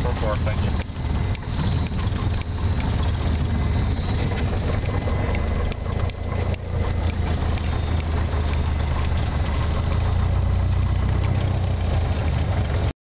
044, thank you.